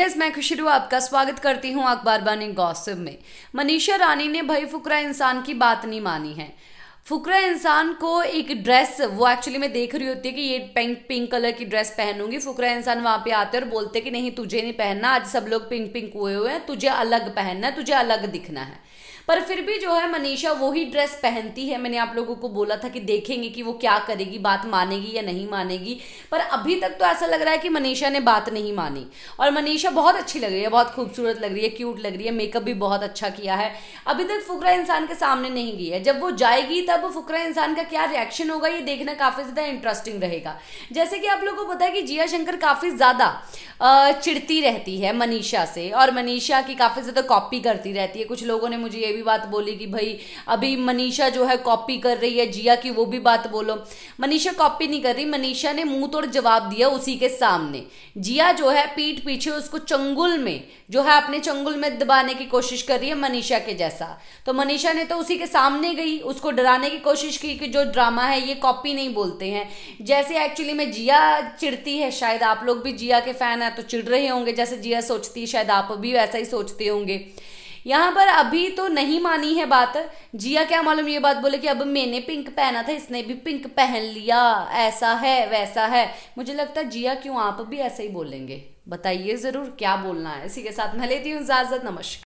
Yes मैं खुशी रू आपका स्वागत करती हूँ अखबार बानी गौसिब में। मनीषा रानी ने भाई फुकरा इंसान की बात नहीं मानी है। फुकरा इंसान को एक ड्रेस वो एक्चुअली मैं देख रही होती है कि ये पिंक पिंक कलर की ड्रेस पहनूँगी। फुकरा इंसान वहाँ पे आते और बोलते कि नहीं, तुझे नहीं पहनना, आज सब लोग पिंक पिंक हुए हुए हैं, तुझे अलग पहनना है, तुझे अलग दिखना है। पर फिर भी जो है मनीषा वही ड्रेस पहनती है। मैंने आप लोगों को बोला था कि देखेंगे कि वो क्या करेगी, बात मानेगी या नहीं मानेगी। पर अभी तक तो ऐसा लग रहा है कि मनीषा ने बात नहीं मानी। और मनीषा बहुत अच्छी लग रही है, बहुत खूबसूरत लग रही है क्यूट लग रही है मेकअप भी बहुत अच्छा किया है। अभी तक फुकरा इंसान के सामने नहीं गई है। जब वो जाएगी तब फुकरा इंसान का क्या रिएक्शन होगा, ये देखना काफ़ी ज़्यादा इंटरेस्टिंग रहेगा। जैसे कि आप लोगों को पता है कि जिया शंकर काफ़ी ज़्यादा चिड़ती रहती है मनीषा से। और मनीषा की काफ़ी ज़्यादा कॉपी करती रहती है। कुछ लोगों ने मुझे ये भी बात बोली कि भाई, अभी मनीषा जो है कॉपी कर रही है, जिया की वो भी बात बोलो। मनीषा कॉपी नहीं कर रही, मनीषा ने मुँह तोड़ जवाब दिया उसी के सामने। जिया जो है पीठ पीछे उसको चंगुल में, जो है अपने चंगुल में दबाने की कोशिश कर रही है मनीषा के जैसा। तो मनीषा ने तो उसी के सामने गई, उसको डराने की कोशिश की कि जो ड्रामा है ये कॉपी नहीं बोलते हैं। जैसे एक्चुअली में जिया चिड़ती है, शायद आप लोग भी जिया के फ़ैन है तो चिड़ रहे होंगे, जैसे जिया सोचती है, शायद आप भी वैसा ही सोचते होंगे। यहाँ पर अभी तो नहीं मानी है बात। जिया क्या मालूम ये बात बोले कि अब मैंने पिंक पहना था, इसने भी पिंक पहन लिया, ऐसा है, वैसा है। मुझे लगता है जिया क्यों आप भी ऐसे ही बोलेंगे? बताइए ज़रूर, क्या बोलना है? इसी के साथ मैं लेती हूँ इजाज़त, नमस्कार।